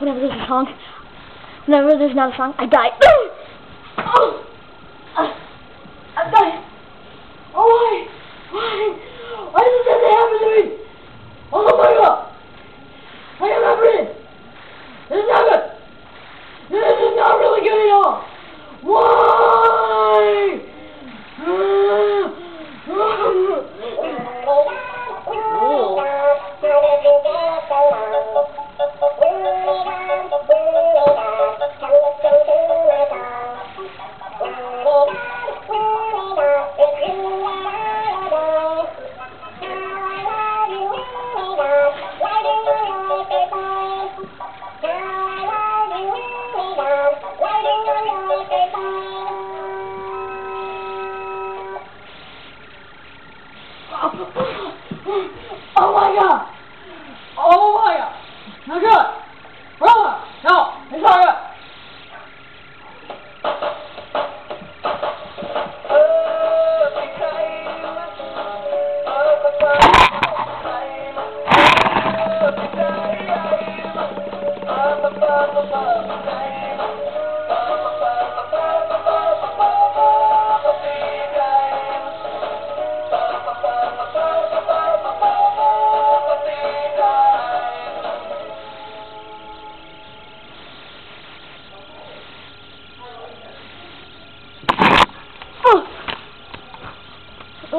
whenever there's a song, whenever there's not a song, I die. Oh my god!